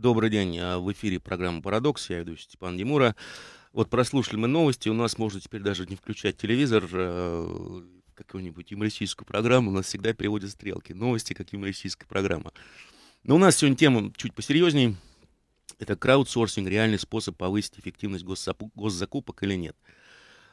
Добрый день. А, в эфире программа «Парадокс». Я ведущий Степан Демура. Вот прослушали мы новости. У нас можно теперь даже не включать телевизор, э, какую-нибудь юмористическую программу. У нас всегда переводят стрелки. Новости, как юмористическая программа. Но у нас сегодня тема чуть посерьезней. Это краудсорсинг, реальный способ повысить эффективность госзакупок или нет.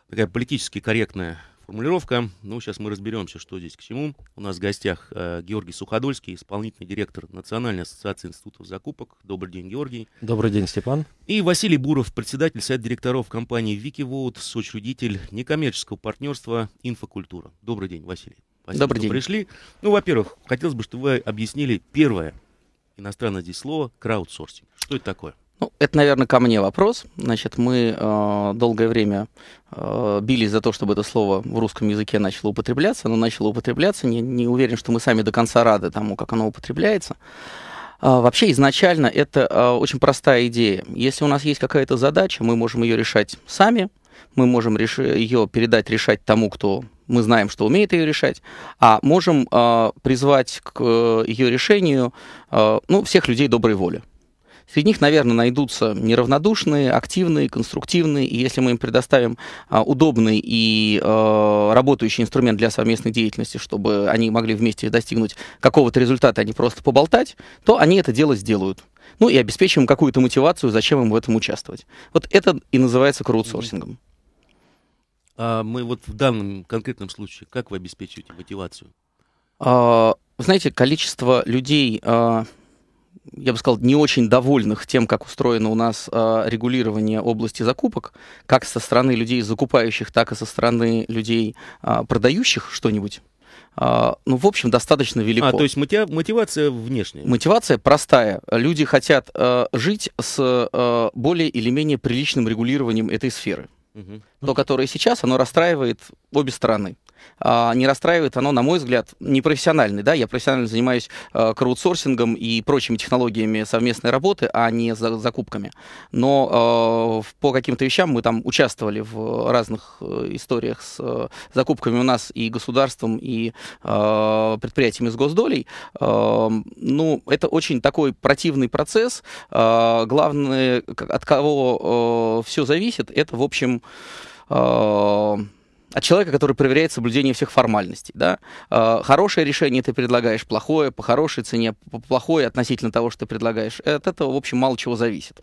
Такая политически корректная формулировка. Ну, сейчас мы разберемся, что здесь к чему. У нас в гостях э, Георгий Суходольский, исполнительный директор Национальной ассоциации институтов закупок. Добрый день, Георгий. Добрый день, Степан. И Василий Буров, председатель совета директоров компании Викивоут, соучредитель некоммерческого партнерства «Инфокультура». Добрый день, Василий. Спасибо, Добрый что день. пришли. Ну, во-первых, хотелось бы, чтобы вы объяснили первое иностранное здесь слово краудсорсинг. Что это такое? Ну, это, наверное, ко мне вопрос. Значит, мы э, долгое время э, бились за то, чтобы это слово в русском языке начало употребляться, но начало употребляться. Не, не уверен, что мы сами до конца рады тому, как оно употребляется. А, вообще, изначально это э, очень простая идея. Если у нас есть какая-то задача, мы можем ее решать сами, мы можем реш... ее передать решать тому, кто мы знаем, что умеет ее решать, а можем э, призвать к э, ее решению э, ну, всех людей доброй воли. Среди них, наверное, найдутся неравнодушные, активные, конструктивные, и если мы им предоставим а, удобный и а, работающий инструмент для совместной деятельности, чтобы они могли вместе достигнуть какого-то результата, а не просто поболтать, то они это дело сделают. Ну и обеспечим им какую-то мотивацию, зачем им в этом участвовать. Вот это и называется краудсорсингом. А мы вот в данном конкретном случае, как вы обеспечиваете мотивацию? А, знаете, количество людей, а, я бы сказал, не очень довольных тем, как устроено у нас э, регулирование области закупок, как со стороны людей закупающих, так и со стороны людей э, продающих что-нибудь. Uh, ну, в общем, достаточно велико. А, то есть мотивация внешняя? Мотивация простая. Люди хотят uh, жить с uh, более или менее приличным регулированием этой сферы. Угу. То, которое сейчас, оно расстраивает обе стороны. А, не расстраивает оно, на мой взгляд, непрофессиональный. Да? Я профессионально занимаюсь а, краудсорсингом и прочими технологиями совместной работы, а не за, закупками. Но а, по каким-то вещам мы там участвовали в разных э, историях с э, закупками у нас и государством, и предприятиями с госдолей. Ну, это очень такой противный процесс. Главное, от кого все зависит, это, в общем, от человека, который проверяет соблюдение всех формальностей. Да? Э, хорошее решение ты предлагаешь, плохое, по хорошей цене, по плохое относительно того, что ты предлагаешь. От этого, в общем, мало чего зависит.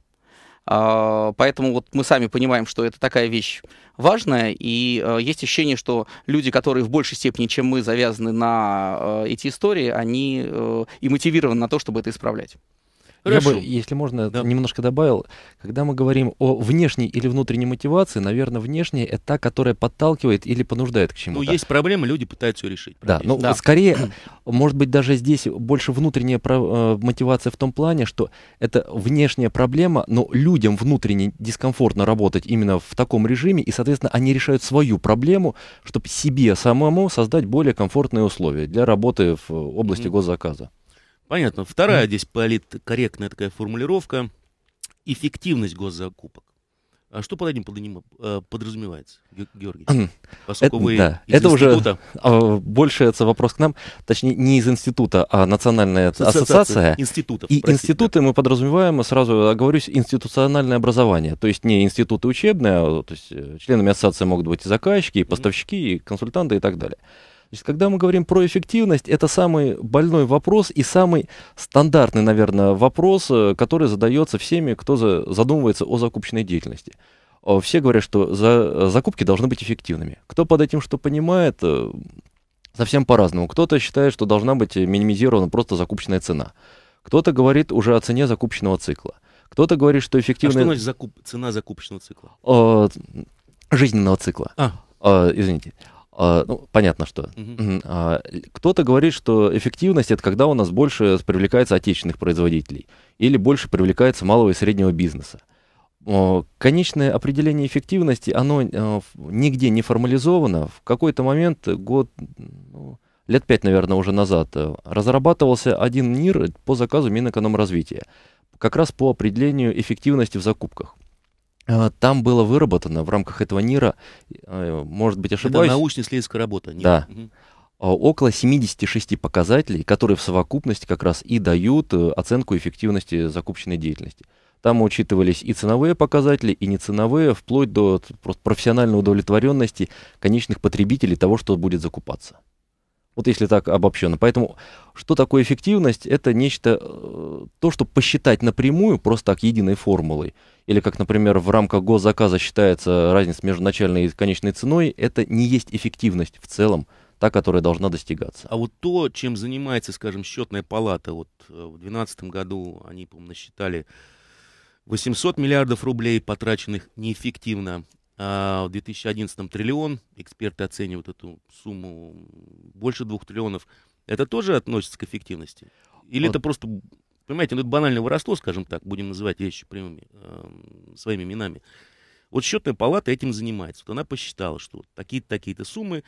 Э, поэтому вот мы сами понимаем, что это такая вещь важная, и э, есть ощущение, что люди, которые в большей степени, чем мы, завязаны на э, эти истории, они э, и мотивированы на то, чтобы это исправлять. Хорошо. Я бы, если можно, да. немножко добавил. Когда мы говорим о внешней или внутренней мотивации, наверное, внешняя это та, которая подталкивает или понуждает к чему-то. Ну, есть проблемы, люди пытаются ее решить. Да, ну, да. скорее, может быть, даже здесь больше внутренняя э, мотивация в том плане, что это внешняя проблема, но людям внутренне дискомфортно работать именно в таком режиме, и, соответственно, они решают свою проблему, чтобы себе самому создать более комфортные условия для работы в области mm-hmm. госзаказа. Понятно. Вторая mm. здесь политкорректная такая формулировка. Эффективность госзакупок. А что под этим э, подразумевается, Георгий? Поскольку это, вы да, из это института... уже а, больше это вопрос к нам, точнее не из института, а национальная ассоциация. ассоциация. Институтов. И простите. институты мы подразумеваем, сразу оговорюсь, институциональное образование. То есть не институты учебные, а, то есть э, членами ассоциации могут быть и заказчики, и поставщики, и консультанты и так далее. Значит, когда мы говорим про эффективность, это самый больной вопрос и самый стандартный, наверное, вопрос, э, который задается всеми, кто за, задумывается о закупочной деятельности. Все говорят, что за, закупки должны быть эффективными. Кто под этим что понимает, э, совсем по-разному. Кто-то считает, что должна быть минимизирована просто закупочная цена. Кто-то говорит уже о цене закупочного цикла. Кто-то говорит, что эффективная... А что значит закуп... цена закупочного цикла? Э, жизненного цикла. А. Э, извините. А, ну, понятно, что. Угу. А, кто-то говорит, что эффективность это когда у нас больше привлекается отечественных производителей или больше привлекается малого и среднего бизнеса. Конечное определение эффективности, оно а, нигде не формализовано. В какой-то момент, год, ну, лет пять, наверное, уже назад, э, разрабатывался один НИР по заказу Минэкономразвития, как раз по определению эффективности в закупках. А, там было выработано в рамках этого НИРа, э, может быть, ошибаюсь. Это научно-исследовательская работа. НИР. Да. Угу. а, около 76 показателей, которые в совокупности как раз и дают э, оценку эффективности закупочной деятельности. Там учитывались и ценовые показатели, и неценовые, вплоть до просто профессиональной удовлетворенности конечных потребителей того, что будет закупаться. Вот если так обобщенно. Поэтому что такое эффективность? Это нечто, э, то, что посчитать напрямую, просто так единой формулой, или как, например, в рамках госзаказа считается разница между начальной и конечной ценой, это не есть эффективность в целом, та, которая должна достигаться. А вот то, чем занимается, скажем, счетная палата, вот э, в 2012 году они, по-моему, насчитали 800 миллиардов рублей, потраченных неэффективно, а в 2011 триллион, эксперты оценивают эту сумму больше двух триллионов. Это тоже относится к эффективности? Или вот. это просто, понимаете, ну это банальное воровство, скажем так, будем называть вещи прямыми, э, своими именами. Вот счетная палата этим занимается. Вот она посчитала, что такие-то такие-то суммы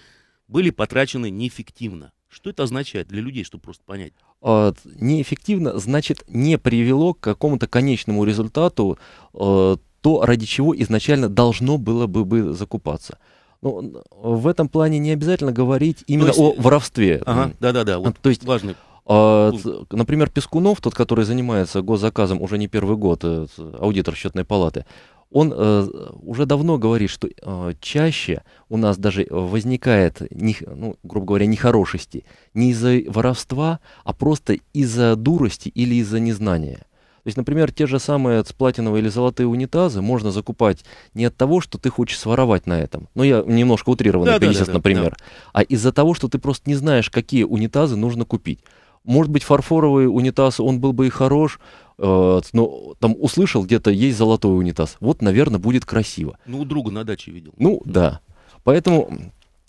были потрачены неэффективно. Что это означает для людей, чтобы просто понять? А, неэффективно значит не привело к какому-то конечному результату э, то, ради чего изначально должно было бы, бы закупаться. Ну, в этом плане не обязательно говорить именно есть, о воровстве. Ага, да-да-да, вот то есть важный. А, например, Пескунов, тот, который занимается госзаказом уже не первый год, э, аудитор счетной палаты, он э, уже давно говорит, что э, чаще у нас даже возникает, не, ну, грубо говоря, нехорошести не из-за воровства, а просто из-за дурости или из-за незнания. То есть, например, те же самые платиновые или золотые унитазы можно закупать не от того, что ты хочешь своровать на этом. Ну, я немножко утрированный да, перечислил, да, да, например. Да. А из-за того, что ты просто не знаешь, какие унитазы нужно купить. Может быть, фарфоровый унитаз, он был бы и хорош, э, но там услышал, где-то есть золотой унитаз. Вот, наверное, будет красиво. Ну, у друга на даче видел. Ну, да. Поэтому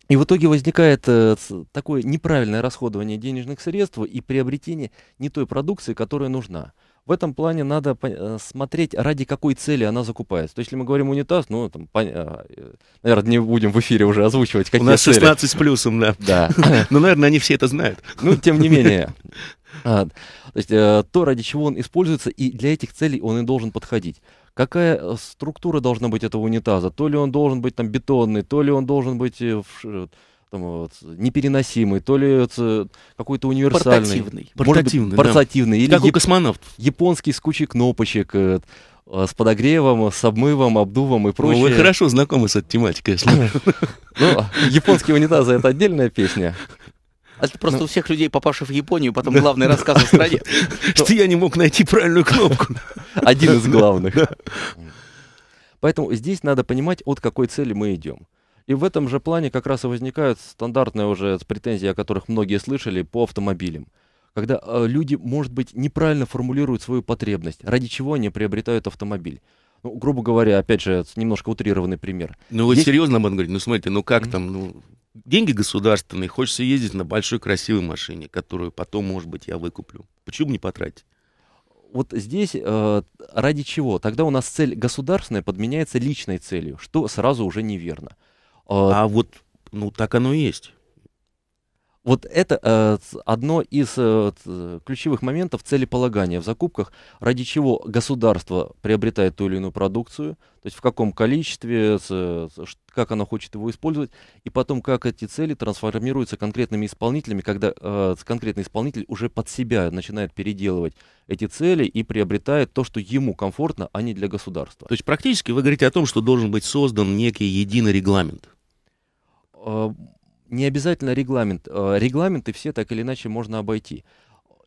и в итоге возникает э, такое неправильное расходование денежных средств и приобретение не той продукции, которая нужна. В этом плане надо э, смотреть, ради какой цели она закупается. То есть, если мы говорим унитаз, ну, там, пон... Э, наверное, не будем в эфире уже озвучивать, какие У нас 16 цели. с плюсом, да. Да. Ну, наверное, они все это знают. Ну, тем не менее. А, то есть, э, то, ради чего он используется, и для этих целей он и должен подходить. Какая структура должна быть этого унитаза? То ли он должен быть там бетонный, то ли он должен быть там, вот, непереносимый, то ли это какой-то универсальный. Портативный. Портативный, быть, портативный. Или как у космонавтов. Японский с кучей кнопочек, э, с подогревом, с обмывом, обдувом и прочее. Ну, вы хорошо знакомы с этой тематикой, если... Ну, японские унитазы — это отдельная песня. Это просто у всех людей, попавших в Японию, потом главный рассказ о стране. Что я не мог найти правильную кнопку. Один из главных. Поэтому здесь надо понимать, от какой цели мы идем. И в этом же плане как раз и возникают стандартные уже претензии, о которых многие слышали, по автомобилям. Когда э, люди, может быть, неправильно формулируют свою потребность, ради чего они приобретают автомобиль. Ну, грубо говоря, опять же, немножко утрированный пример. Ну, вот Есть... серьезно, можно говорить, ну, смотрите, ну как mm-hmm. там, ну, деньги государственные, хочется ездить на большой красивой машине, которую потом, может быть, я выкуплю. Почему не потратить? вот здесь э, ради чего? Тогда у нас цель государственная подменяется личной целью, что сразу уже неверно. А, а вот, ну, так оно и есть. Вот это э, одно из э, ключевых моментов целеполагания в закупках, ради чего государство приобретает ту или иную продукцию, то есть в каком количестве, с, как оно хочет его использовать, и потом как эти цели трансформируются конкретными исполнителями, когда э, конкретный исполнитель уже под себя начинает переделывать эти цели и приобретает то, что ему комфортно, а не для государства. То есть практически вы говорите о том, что должен быть создан некий единый регламент. А, не обязательно регламент. А, регламенты все так или иначе можно обойти.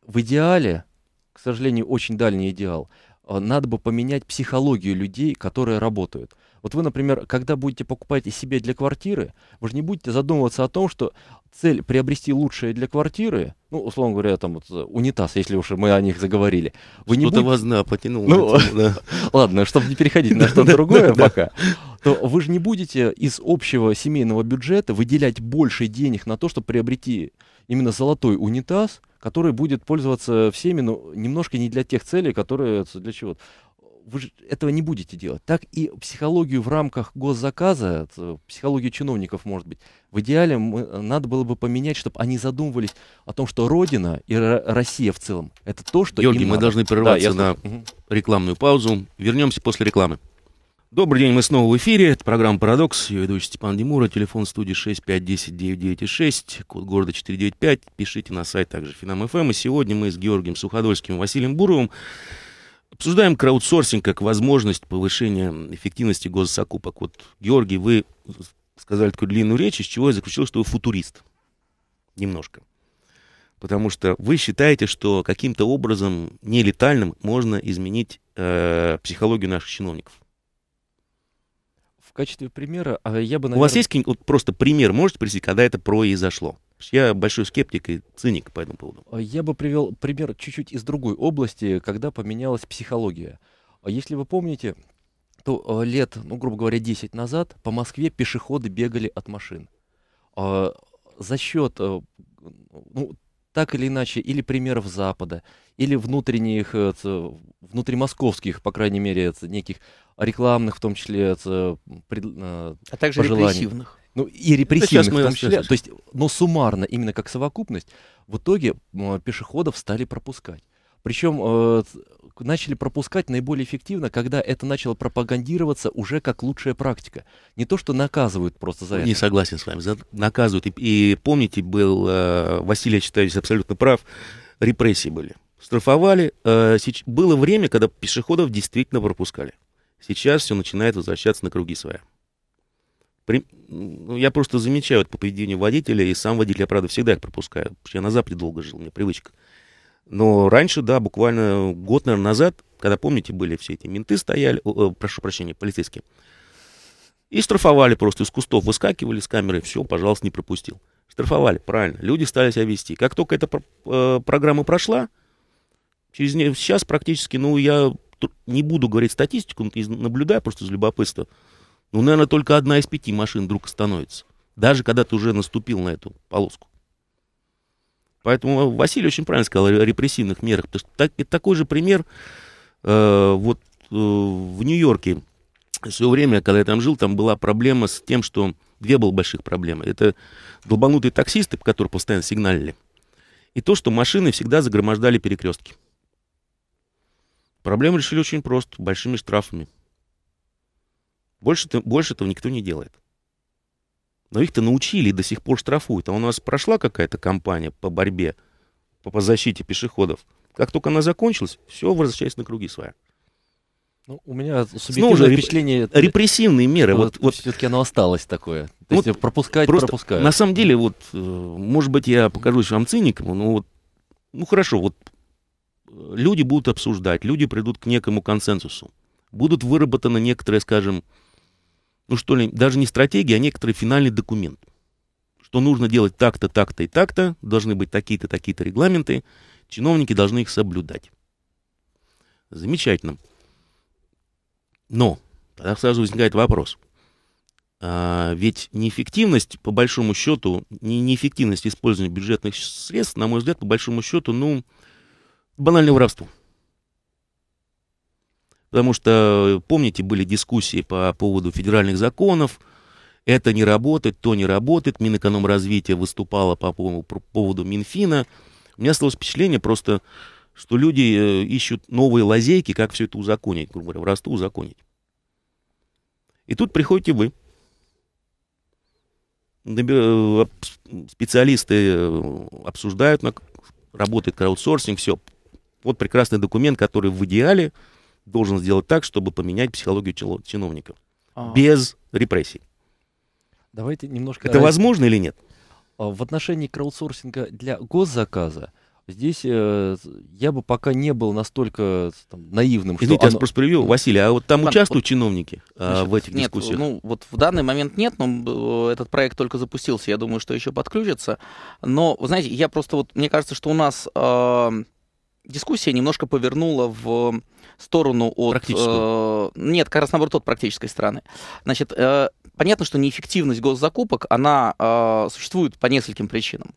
В идеале, к сожалению, очень дальний идеал, а, надо бы поменять психологию людей, которые работают. Вот вы, например, когда будете покупать себе для квартиры, вы же не будете задумываться о том, что цель приобрести лучшее для квартиры, ну, условно говоря, там вот унитаз, если уж мы о них заговорили. Вы Что-то будете... вас, да, потянул. Ну, да. ладно, чтобы не переходить на что-то другое пока то вы же не будете из общего семейного бюджета выделять больше денег на то, чтобы приобрести именно золотой унитаз, который будет пользоваться всеми, но немножко не для тех целей, которые для чего. Вы же этого не будете делать. Так и психологию в рамках госзаказа, психологию чиновников, может быть, в идеале мы, надо было бы поменять, чтобы они задумывались о том, что Родина и Россия в целом это то, что Георгий, мы надо. должны прерваться да, на угу. рекламную паузу. Вернемся после рекламы. Добрый день, мы снова в эфире. Это программа «Парадокс». Ее ведущий Степан Демура. Телефон студии 6510-9906, код города 495. Пишите на сайт также Финам.ФМ. И сегодня мы с Георгием Суходольским и Василием Буровым обсуждаем краудсорсинг как возможность повышения эффективности госзакупок. Вот, Георгий, вы сказали такую длинную речь, из чего я заключил, что вы футурист. Немножко. Потому что вы считаете, что каким-то образом нелетальным можно изменить э, психологию наших чиновников. В качестве примера а, я бы, наверное... У вас есть вот просто пример, можете привести, когда это произошло? Я большой скептик и циник по этому поводу. А, я бы привел пример чуть-чуть из другой области, когда поменялась психология. А Если вы помните, то лет, ну, грубо говоря, 10 назад по Москве пешеходы бегали от машин. За счет ну, так или иначе, или примеров Запада, или внутренних, э, внутримосковских, по крайней мере, неких рекламных, в том числе, пред, а также пожеланий. репрессивных. Ну, и репрессивных в том числе. То есть, но суммарно, именно как совокупность, в итоге пешеходов стали пропускать. Причем э, начали пропускать наиболее эффективно, когда это начало пропагандироваться уже как лучшая практика. Не то, что наказывают просто за Не это. Не согласен с вами. За, наказывают. И, и помните, был, э, Василий, я считаю, абсолютно прав, репрессии были. Штрафовали. Э, сеч... Было время, когда пешеходов действительно пропускали. Сейчас все начинает возвращаться на круги своя. При... Ну, я просто замечаю это по поведению водителя, и сам водитель, я, правда, всегда их пропускаю, потому что я на Западе долго жил, у меня привычка. Но раньше, да, буквально год, наверное, назад, когда, помните, были все эти менты стояли, о, прошу прощения, полицейские, и штрафовали просто из кустов, выскакивали с камеры, все, пожалуйста, не пропустил. Штрафовали, правильно, люди стали себя вести. Как только эта э, программа прошла, через не, сейчас практически, ну, я не буду говорить статистику, наблюдаю просто из любопытства, ну, наверное, только одна из пяти машин вдруг становится. Даже когда ты уже наступил на эту полоску. Поэтому Василий очень правильно сказал о репрессивных мерах. Потому что так, такой же пример э, вот э, в Нью-Йорке. В свое время, когда я там жил, там была проблема с тем, что две было больших проблемы. Это долбанутые таксисты, которые постоянно сигналили. И то, что машины всегда загромождали перекрестки. Проблему решили очень просто, большими штрафами. Больше, больше этого никто не делает. Но их-то научили и до сих пор штрафуют. А у нас прошла какая-то кампания по борьбе, по, по защите пешеходов. Как только она закончилась, все возвращается на круги своя. Ну, у меня субъективное же, впечатление... Репрессивные меры. Вот, вот, Все-таки оно осталось такое. То вот есть пропускать просто, пропускают. На самом деле, вот, э, может быть, я покажусь вам циником, но вот, ну хорошо, вот э, люди будут обсуждать, люди придут к некому консенсусу. Будут выработаны некоторые, скажем, ну что ли, даже не стратегия, а некоторый финальный документ. Что нужно делать так-то, так-то и так-то, должны быть такие-то, такие-то регламенты, чиновники должны их соблюдать. Замечательно. Но, тогда сразу возникает вопрос. А, ведь неэффективность, по большому счету, не, неэффективность использования бюджетных средств, на мой взгляд, по большому счету, ну, банальное воровство. Потому что, помните, были дискуссии по поводу федеральных законов, это не работает, то не работает. Минэкономразвития выступала по поводу Минфина. У меня осталось впечатление просто, что люди э, ищут новые лазейки, как все это узаконить, грубо говоря, в росту узаконить. И тут приходите вы. Э, специалисты э, обсуждают, работает краудсорсинг, все. Вот прекрасный документ, который в идеале должен сделать так, чтобы поменять психологию чиновников. А. Без репрессий. Давайте немножко... Это раз... возможно или нет? А, в отношении краудсорсинга для госзаказа Здесь э, я бы пока не был настолько там, наивным. Извините, что я оно... просто привел. Василий, а вот там, там участвуют вот, чиновники а, значит, в этих нет, дискуссиях? Ну, вот в данный момент нет, но э, этот проект только запустился. Я думаю, что еще подключится. Но, вы знаете, я просто вот, мне кажется, что у нас э, дискуссия немножко повернула в сторону от... Э, нет, как раз наоборот, от практической стороны. Значит, э, понятно, что неэффективность госзакупок, она э, существует по нескольким причинам.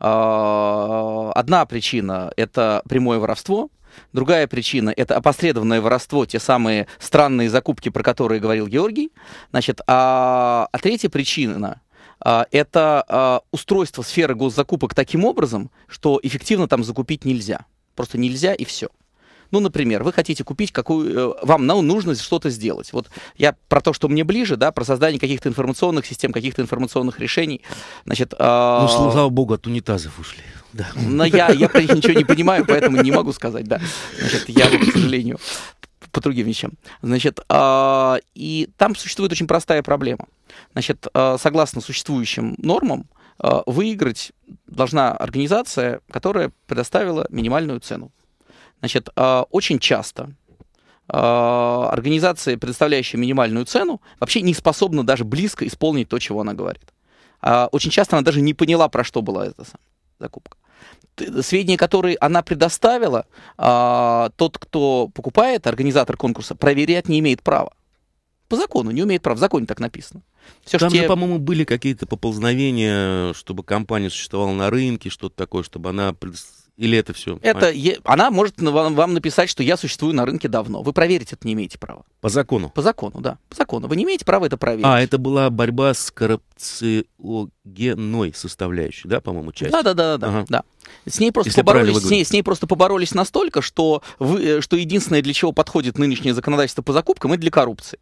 Э, одна причина – это прямое воровство, Другая причина – это опосредованное воровство, те самые странные закупки, про которые говорил Георгий. Значит, а, а третья причина а, это а, устройство сферы госзакупок таким образом, что эффективно там закупить нельзя. Просто нельзя и все. Ну, например, вы хотите купить какую... э, Вам ну, нужно что-то сделать. Вот я про то, что мне ближе, да, про создание каких-то информационных систем, каких-то информационных решений. Значит, Ну, а, сл- слава богу, от унитазов ушли. Да. но я, я про них ничего не понимаю, поэтому не могу сказать, да. Значит, я, к сожалению, по другим вещам. Значит, а, и там существует очень простая проблема. Значит, а, согласно существующим нормам, выиграть должна организация, которая предоставила минимальную цену. Значит, а, очень часто а, организация, предоставляющая минимальную цену, вообще не способна даже близко исполнить то, чего она говорит. А, Очень часто она даже не поняла, про что была эта закупка. Сведения, которые она предоставила, тот, кто покупает, организатор конкурса, проверять не имеет права. По закону не имеет права. В законе так написано. Все, Там же, те- по-моему, были какие-то поползновения, чтобы компания существовала на рынке, что-то такое, чтобы она... Или это все? это, е- она может вам, вам написать, что я существую на рынке давно. Вы проверить это не имеете права. По закону. По закону, да. По закону. Вы не имеете права это проверить. А, это была борьба с коррупционной составляющей, да, по-моему, часть? Да, да, да, да, Ага. да. С ней просто Если поборолись, с ней, с ней просто поборолись настолько, что, вы, э, что единственное, для чего подходит нынешнее законодательство по закупкам, это для коррупции.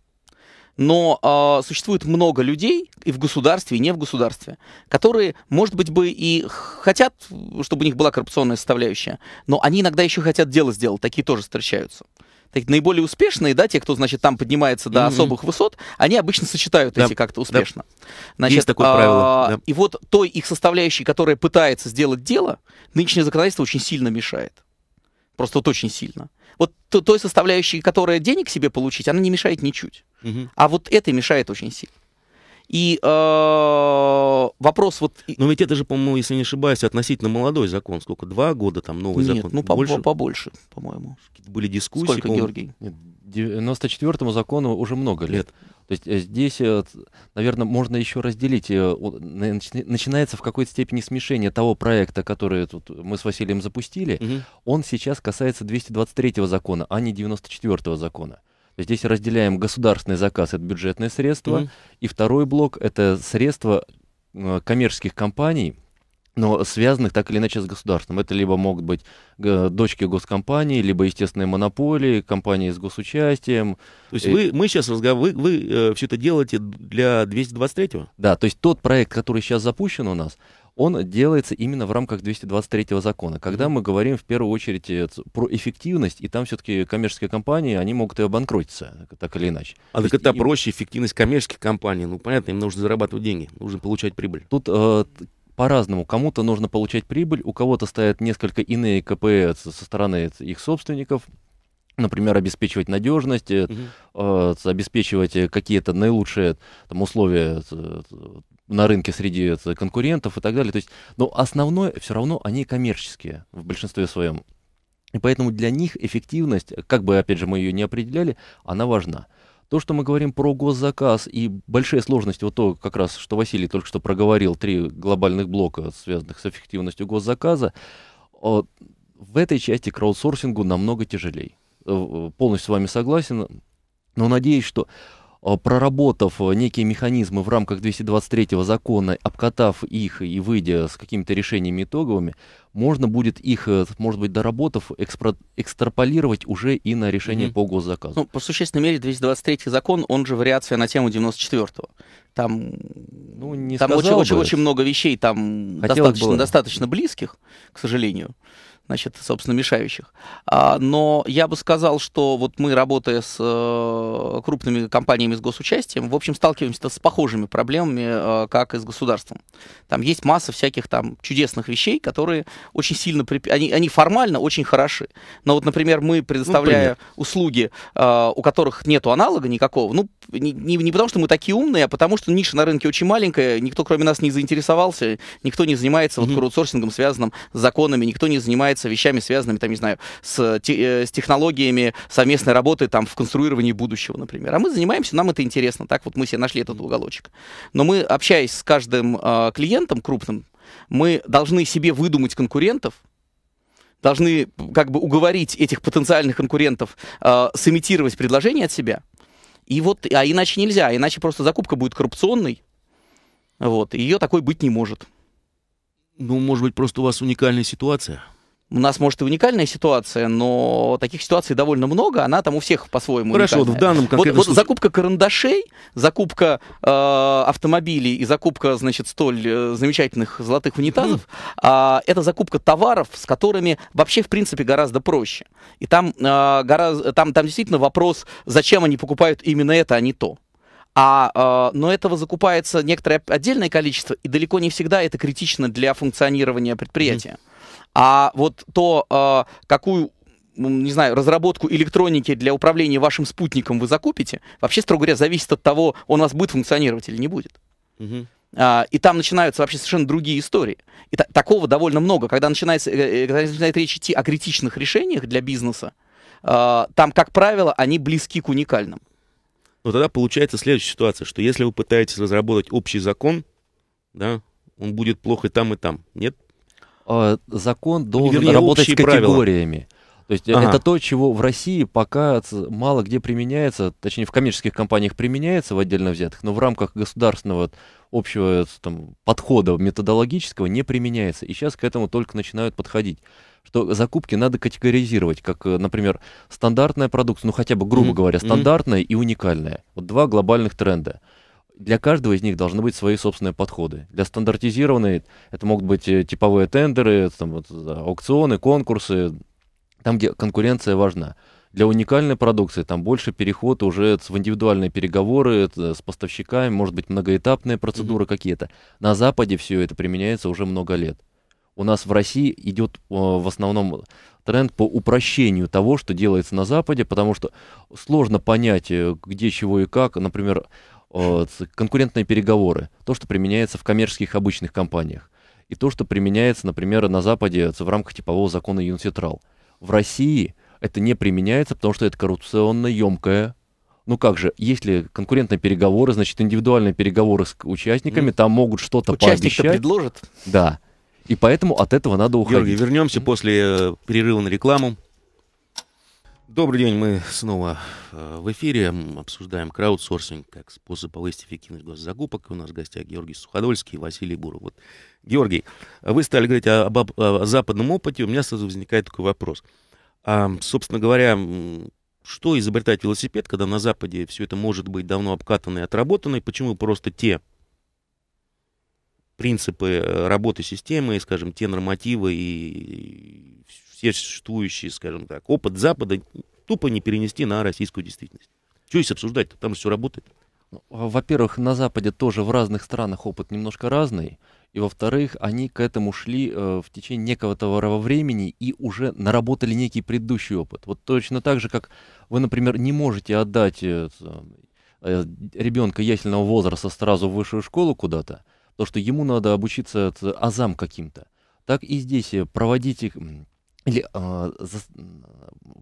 Но а, существует много людей и в государстве, и не в государстве, которые, может быть, бы и хотят, чтобы у них была коррупционная составляющая, но они иногда еще хотят дело сделать, такие тоже встречаются. Так, наиболее успешные, да, те, кто, значит, там поднимается до Мгм. особых высот, они обычно сочетают Да, эти как-то успешно. Значит, Есть такое правило, а, да. И вот той их составляющей, которая пытается сделать дело, нынешнее законодательство очень сильно мешает. Просто вот очень сильно. Вот то- той составляющей, которая денег себе получить, она не мешает ничуть. Мгм. А вот это мешает очень сильно. И э, вопрос вот... Но ведь это же, по-моему, если не ошибаюсь, относительно молодой закон. Сколько? Два года там новый Нет, закон? ну по- Больше? по- побольше, по-моему. Были дискуссии. Сколько. Георгий? Нет, 94-му закону уже много лет. Лет. То есть э, здесь, наверное, можно еще разделить. э, Начинается в какой-то степени смешение того проекта, который тут мы с Василием запустили. Мгм. Он сейчас касается 223 закона, а не 94 закона. Здесь разделяем государственный заказ, это бюджетные средства, Мгм. и второй блок это средства э, коммерческих компаний, но связанных так или иначе с государством. Это либо могут быть э, дочки госкомпаний, либо естественные монополии, компании с госучастием. То есть Э, вы, мы сейчас разговариваем, вы, вы все это делаете для 223-го? Да, то есть тот проект, который сейчас запущен у нас, он делается именно в рамках 223 закона. Когда мы говорим в первую очередь э, про эффективность, и там все-таки коммерческие компании, они могут и обанкротиться, так или иначе. А так это им- проще, эффективность коммерческих компаний. Ну, понятно, им нужно зарабатывать деньги, нужно получать прибыль. Тут э, по-разному. Кому-то нужно получать прибыль, у кого-то стоят несколько иные КП со стороны их собственников. Например, обеспечивать надежность, э, ц- обеспечивать э, какие-то наилучшие там, условия на рынке среди конкурентов и так далее. То есть, но основное все равно они коммерческие в большинстве своем. И поэтому для них эффективность, как бы, опять же, мы ее не определяли, она важна. То, что мы говорим про госзаказ и большие сложности, вот то, как раз, что Василий только что проговорил, три глобальных блока, связанных с эффективностью госзаказа, в этой части краудсорсингу намного тяжелее. Э, Полностью с вами согласен, но надеюсь, что э, проработав э, некие механизмы в рамках 223 закона, обкатав их и выйдя с какими-то решениями итоговыми, можно будет их, э, может быть, доработав, экспро- экстраполировать уже и на решение Мгм. по госзаказу. Ну, по существенной мере, 223 закон, он же вариация на тему 94-го. Там, Ну, не там очень, сказал очень, бы. очень много вещей там Хотелось достаточно, бы. достаточно близких, к сожалению, значит, собственно, мешающих. А, но я бы сказал, что вот мы, работая с э, крупными компаниями с госучастием, в общем, сталкиваемся с похожими проблемами, э, как и с государством. Там есть масса всяких там чудесных вещей, которые очень сильно... припи- Они, они формально очень хороши. Но вот, например, мы, предоставляя услуги, э, у которых нету аналога никакого, ну, не, не- не потому, что мы такие умные, а потому, что ниша на рынке очень маленькая, никто кроме нас не заинтересовался, никто не занимается вот Мгм. краудсорсингом, связанным с законами, никто не занимается вещами, связанными, там, не знаю, с, те- э, с технологиями совместной работы там, в конструировании будущего, например. А мы занимаемся, нам это интересно, так вот мы себе нашли этот уголочек. Но мы, общаясь с каждым э, клиентом крупным, мы должны себе выдумать конкурентов, должны как бы уговорить этих потенциальных конкурентов э, сымитировать предложение от себя. И вот, а иначе нельзя, иначе просто закупка будет коррупционной. Вот, и ее такой быть не может. Ну, может быть, просто у вас уникальная ситуация. У нас, может, и уникальная ситуация, но таких ситуаций довольно много, она там у всех по-своему Хорошо, вот в данном конкретном вот, вот закупка карандашей, закупка э, автомобилей и закупка, значит, столь э, замечательных золотых унитазов, э, это закупка товаров, с которыми вообще, в принципе, гораздо проще. И там, э, гораздо, там, там действительно вопрос, зачем они покупают именно это, а не то. А, э, но этого закупается некоторое отдельное количество, и далеко не всегда это критично для функционирования предприятия. Mm-hmm. А вот то, э, какую не знаю, разработку электроники для управления вашим спутником вы закупите, вообще, строго говоря, зависит от того, он у вас будет функционировать или не будет. Угу. А, и там начинаются вообще совершенно другие истории. И та- такого довольно много. Когда начинается, э, когда начинает речь идти о критичных решениях для бизнеса, а, там, как правило, они близки к уникальным. Ну, тогда получается следующая ситуация, что если вы пытаетесь разработать общий закон, да, он будет плохо и там, и там. Нет? А, закон должен Вернее, работать с категориями. Правила. То есть ага. это то, чего в России пока мало где применяется, точнее в коммерческих компаниях применяется в отдельно взятых, но в рамках государственного общего там, подхода методологического не применяется. И сейчас к этому только начинают подходить. Что закупки надо категоризировать, как, например, стандартная продукция, ну хотя бы, грубо mm-hmm. говоря, стандартная mm-hmm. и уникальная. Вот два глобальных тренда для каждого из них должны быть свои собственные подходы. Для стандартизированной это могут быть э, типовые тендеры, там, вот, аукционы, конкурсы, там, где конкуренция важна. Для уникальной продукции там больше переход уже в индивидуальные переговоры с поставщиками, может быть, многоэтапные процедуры mm-hmm. какие-то. На Западе все это применяется уже много лет. У нас в России идет в основном тренд по упрощению того, что делается на Западе, потому что сложно понять, э, где, чего и как. Например, конкурентные переговоры, то, что применяется в коммерческих обычных компаниях, и то, что применяется, например, на Западе в рамках типового закона Юнситрал. В России это не применяется, потому что это коррупционно емкое. Ну как же, если конкурентные переговоры, значит индивидуальные переговоры с участниками, mm. там могут что-то Участник пообещать. предложит. Да. И поэтому от этого надо уходить. Георгий, вернемся mm. после э, перерыва на рекламу. Добрый день, мы снова э, в эфире, обсуждаем краудсорсинг как способ повысить эффективность госзакупок. У нас в гостях Георгий Суходольский и Василий Буров. Вот, Георгий, вы стали говорить об, об, о западном опыте, у меня сразу возникает такой вопрос. А, собственно говоря, что изобретать велосипед, когда на Западе все это может быть давно обкатано и отработано, и почему просто те принципы э, работы системы, скажем, те нормативы и все существующие, скажем так, опыт Запада тупо не перенести на российскую действительность. Что здесь обсуждать? -то? Там же все работает. Ну, во-первых, на Западе тоже в разных странах опыт немножко разный. И во-вторых, они к этому шли э, в течение некого времени и уже наработали некий предыдущий опыт. Вот точно так же, как вы, например, не можете отдать э, э, ребенка ясельного возраста сразу в высшую школу куда-то, то что ему надо обучиться азам каким-то. Так и здесь э, проводить или э, за,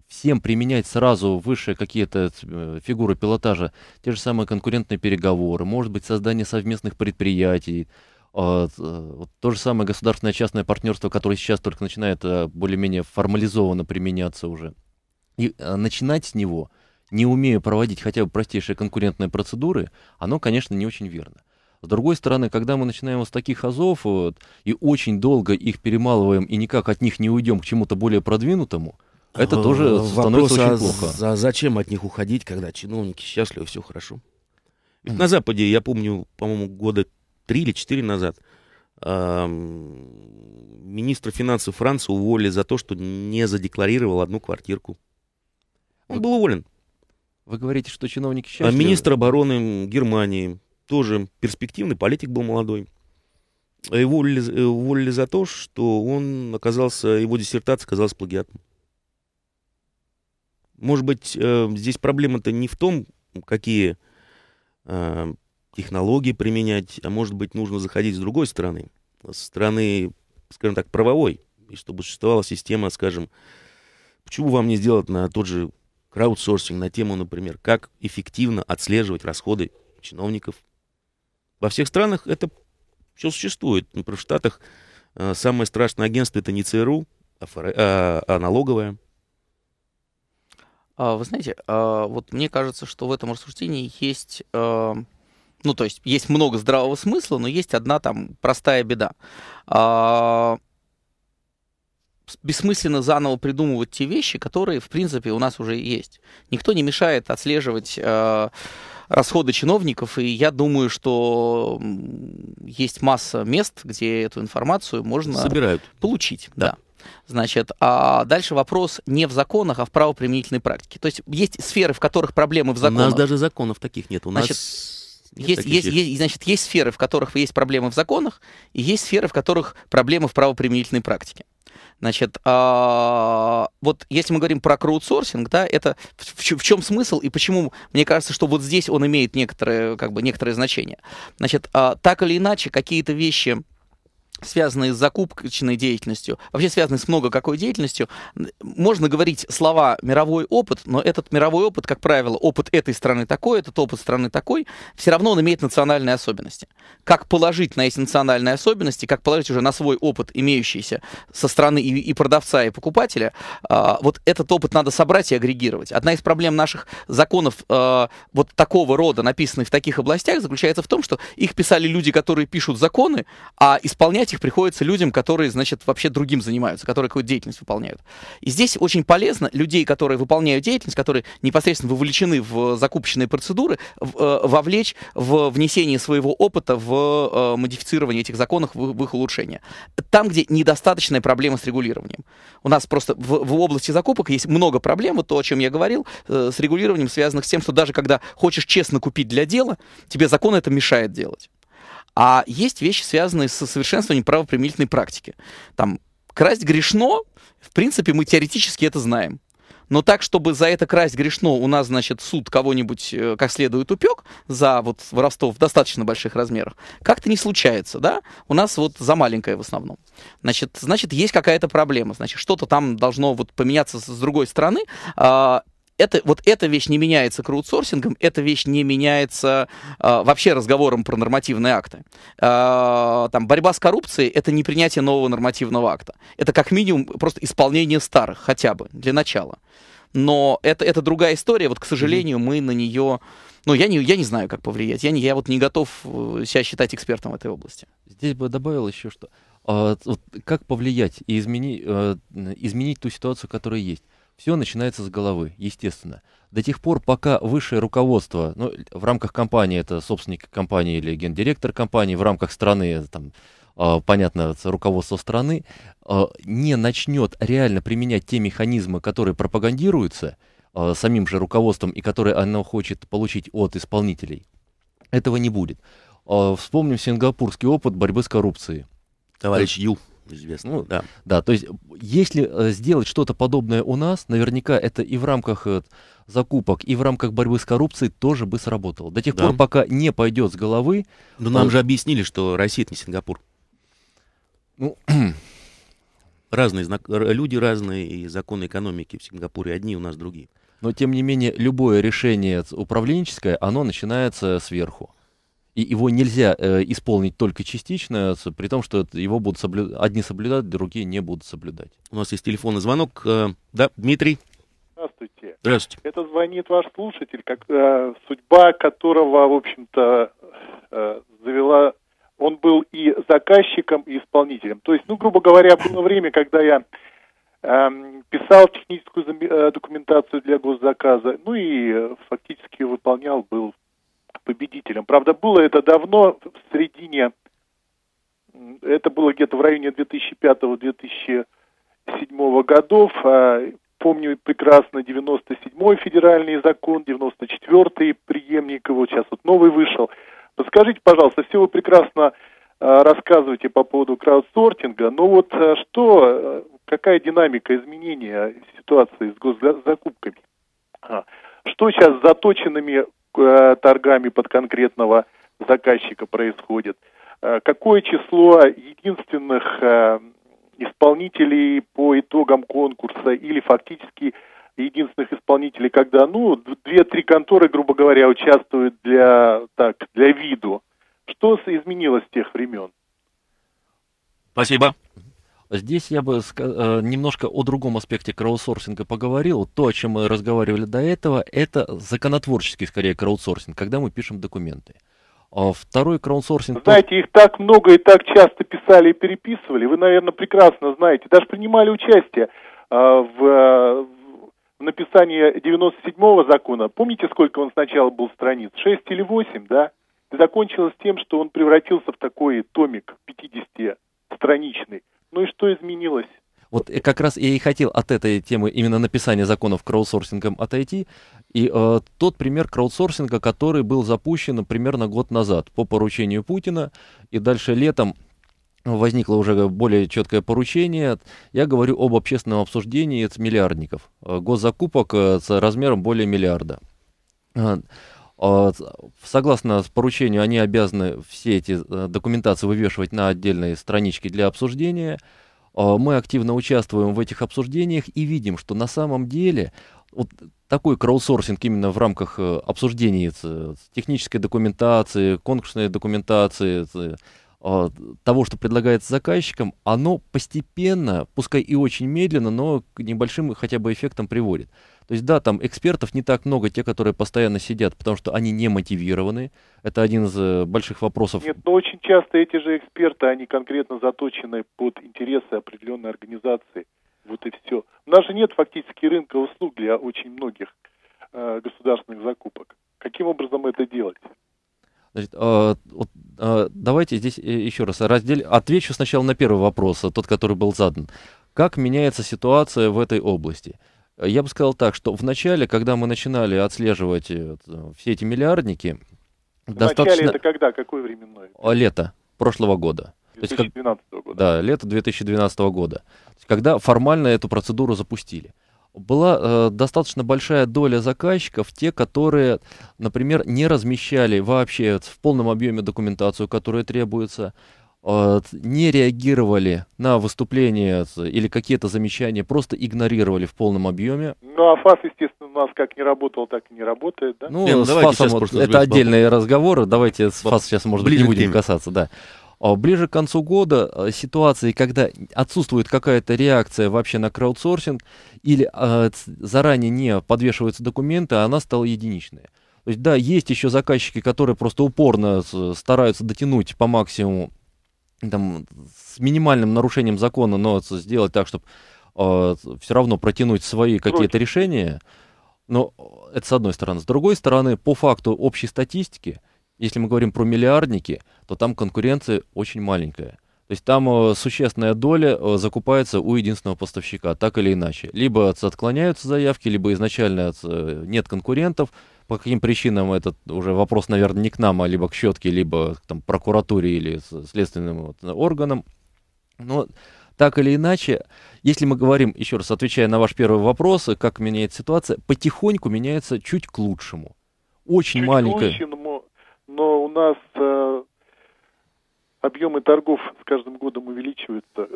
всем применять сразу высшие какие-то э, фигуры пилотажа, те же самые конкурентные переговоры, может быть, создание совместных предприятий, э, э, то же самое государственное частное партнерство, которое сейчас только начинает э, более-менее формализованно применяться уже. И э, начинать с него, не умея проводить хотя бы простейшие конкурентные процедуры, оно, конечно, не очень верно. С другой стороны, когда мы начинаем с таких азов вот, и очень долго их перемалываем и никак от них не уйдем к чему-то более продвинутому, это тоже становится очень а плохо. А зачем от них уходить, когда чиновники счастливы, все хорошо? Ведь на Западе, я помню, по-моему, года три или четыре назад, э, министра финансов Франции уволили за то, что не задекларировал одну квартирку. Он был уволен. Вы говорите, что чиновники а счастливы? А министр обороны Германии тоже перспективный политик был молодой. Его уволили, уволили за то, что он оказался, его диссертация оказалась плагиатом. Может быть, э, здесь проблема-то не в том, какие э, технологии применять, а может быть, нужно заходить с другой стороны, с стороны, скажем так, правовой, и чтобы существовала система, скажем, почему вам не сделать на тот же краудсорсинг, на тему, например, как эффективно отслеживать расходы чиновников, во всех странах это все существует. Например, в Штатах э, самое страшное агентство это не ЦРУ, а, а, а налоговое. А, вы знаете, а, вот мне кажется, что в этом рассуждении есть, а, ну то есть есть много здравого смысла, но есть одна там простая беда. Бессмысленно заново придумывать те вещи, которые, в принципе, у нас уже есть. Никто не мешает отслеживать э, расходы чиновников, и я думаю, что есть масса мест, где эту информацию можно Собирают. получить. Да. да. Значит, а дальше вопрос не в законах, а в правоприменительной практике. То есть есть сферы, в которых проблемы в законах. У нас даже законов таких нет. У Значит, нас есть, есть, есть, значит, есть сферы, в которых есть проблемы в законах, и есть сферы, в которых проблемы в правоприменительной практике. Значит, а, вот если мы говорим про краудсорсинг, да, это в, в, чем смысл и почему мне кажется, что вот здесь он имеет некоторое, как бы, некоторое значение. Значит, а, так или иначе, какие-то вещи связанные с закупочной деятельностью, вообще связанные с много какой деятельностью, можно говорить слова «мировой опыт», но этот мировой опыт, как правило, опыт этой страны такой, этот опыт страны такой, все равно он имеет национальные особенности. Как положить на эти национальные особенности, как положить уже на свой опыт, имеющийся со стороны и, и продавца, и покупателя, э, вот этот опыт надо собрать и агрегировать. Одна из проблем наших законов э, вот такого рода, написанных в таких областях, заключается в том, что их писали люди, которые пишут законы, а исполнять их приходится людям, которые, значит, вообще другим занимаются, которые какую-то деятельность выполняют. И здесь очень полезно людей, которые выполняют деятельность, которые непосредственно вовлечены в закупочные процедуры, э, вовлечь в внесение своего опыта в э, модифицирование этих законов, в, в их улучшение. Там, где недостаточная проблема с регулированием. У нас просто в, в области закупок есть много проблем, вот то, о чем я говорил, э, с регулированием, связанных с тем, что даже когда хочешь честно купить для дела, тебе закон это мешает делать. А есть вещи, связанные с совершенствованием правоприменительной практики. Там, красть грешно, в принципе, мы теоретически это знаем. Но так, чтобы за это красть грешно, у нас, значит, суд кого-нибудь э, как следует упек за вот воровство в достаточно больших размерах, как-то не случается, да? У нас вот за маленькое в основном. Значит, значит есть какая-то проблема, значит, что-то там должно вот поменяться с другой стороны, а, это, вот эта вещь не меняется краудсорсингом, эта вещь не меняется э, вообще разговором про нормативные акты. Э, там, борьба с коррупцией — это не принятие нового нормативного акта. Это как минимум просто исполнение старых, хотя бы, для начала. Но это, это другая история. Вот, к сожалению, mm-hmm. мы на нее... Ну, я не, я не знаю, как повлиять. Я, не, я вот не готов э, себя считать экспертом в этой области. Здесь бы добавил еще что. А, вот, как повлиять и измени, э, изменить ту ситуацию, которая есть. Все начинается с головы, естественно. До тех пор, пока высшее руководство, ну, в рамках компании, это собственник компании или гендиректор компании, в рамках страны, там, э, понятно, руководство страны, э, не начнет реально применять те механизмы, которые пропагандируются э, самим же руководством и которые оно хочет получить от исполнителей, этого не будет. Э, вспомним сингапурский опыт борьбы с коррупцией. Товарищ Ю известно. Ну, да. да, то есть если э, сделать что-то подобное у нас, наверняка это и в рамках э, закупок, и в рамках борьбы с коррупцией тоже бы сработало. До тех да. пор, пока не пойдет с головы... Но нам э, же объяснили, что Россия это не Сингапур. Ну, разные знак... люди разные, и законы экономики в Сингапуре одни, у нас другие. Но, тем не менее, любое решение управленческое, оно начинается сверху и его нельзя э, исполнить только частично, при том, что его будут соблю... одни соблюдать, другие не будут соблюдать. У нас есть телефонный звонок. Э, да, Дмитрий. Здравствуйте. Здравствуйте. Это звонит ваш слушатель, как, э, судьба которого, в общем-то, э, завела... Он был и заказчиком, и исполнителем. То есть, ну, грубо говоря, было время, когда я э, писал техническую э, документацию для госзаказа, ну и э, фактически выполнял, был победителем. Правда, было это давно, в середине, это было где-то в районе 2005-2007 годов. А, помню прекрасно 97-й федеральный закон, 94-й преемник его, сейчас вот новый вышел. Подскажите, пожалуйста, все вы прекрасно а, рассказываете по поводу краудсортинга, но вот а, что, какая динамика изменения ситуации с госзакупками? Что сейчас с заточенными торгами под конкретного заказчика происходит. Э, какое число единственных э, исполнителей по итогам конкурса или фактически единственных исполнителей, когда, ну, две-три конторы, грубо говоря, участвуют для, так, для виду. Что изменилось с тех времен? Спасибо. Здесь я бы э, немножко о другом аспекте краудсорсинга поговорил. То, о чем мы разговаривали до этого, это законотворческий, скорее, краудсорсинг, когда мы пишем документы. А второй краудсорсинг... Знаете, их так много и так часто писали и переписывали. Вы, наверное, прекрасно знаете. Даже принимали участие в, в написании 97-го закона. Помните, сколько он сначала был страниц? 6 или 8, да? И закончилось тем, что он превратился в такой томик 50-страничный. Ну и что изменилось? Вот как раз я и хотел от этой темы именно написания законов краудсорсингом отойти. И э, тот пример краудсорсинга, который был запущен примерно год назад по поручению Путина, и дальше летом возникло уже более четкое поручение. Я говорю об общественном обсуждении миллиардников. Э, госзакупок э, с размером более миллиарда. Э, согласно поручению, они обязаны все эти документации вывешивать на отдельные странички для обсуждения. Мы активно участвуем в этих обсуждениях и видим, что на самом деле вот такой краудсорсинг именно в рамках э, обсуждений технической документации, конкурсной документации, а, того, что предлагается заказчикам, оно постепенно, пускай и очень медленно, но к небольшим хотя бы эффектам приводит. То есть да, там экспертов не так много, те, которые постоянно сидят, потому что они не мотивированы. Это один из э, больших вопросов. Нет, но очень часто эти же эксперты, они конкретно заточены под интересы определенной организации. Вот и все. У нас же нет фактически рынка услуг для очень многих э, государственных закупок. Каким образом это делать? Значит, э, вот, э, давайте здесь э, еще раз раздель... отвечу сначала на первый вопрос, тот, который был задан. Как меняется ситуация в этой области? Я бы сказал так, что в начале, когда мы начинали отслеживать э, все эти миллиардники, в достаточно... это когда? Какое временное? Лето прошлого года. 2012 года. Да, лето 2012 года. Когда формально эту процедуру запустили. Была э, достаточно большая доля заказчиков, те, которые, например, не размещали вообще в полном объеме документацию, которая требуется, э, не реагировали на выступления или какие-то замечания, просто игнорировали в полном объеме. Ну, а ФАС, естественно, у нас как не работал, так и не работает, да? Ну, ну с ФАСом вот, это отдельные разговоры, давайте с ФАС сейчас, может быть, не будем касаться, да. А ближе к концу года э, ситуации, когда отсутствует какая-то реакция вообще на краудсорсинг или э, заранее не подвешиваются документы, она стала единичная. То есть, да, есть еще заказчики, которые просто упорно стараются дотянуть по максимуму там, с минимальным нарушением закона, но сделать так, чтобы э, все равно протянуть свои какие-то решения. Но это с одной стороны. С другой стороны, по факту общей статистики, если мы говорим про миллиардники, то там конкуренция очень маленькая. То есть там э, существенная доля э, закупается у единственного поставщика, так или иначе. Либо отклоняются заявки, либо изначально нет конкурентов. По каким причинам этот уже вопрос, наверное, не к нам, а либо к щетке, либо к там, прокуратуре или следственным вот, органам. Но так или иначе, если мы говорим, еще раз отвечая на ваш первый вопрос, как меняется ситуация, потихоньку меняется чуть к лучшему. Очень чуть маленькая. К лучшему, но у нас э, объемы торгов с каждым годом увеличиваются.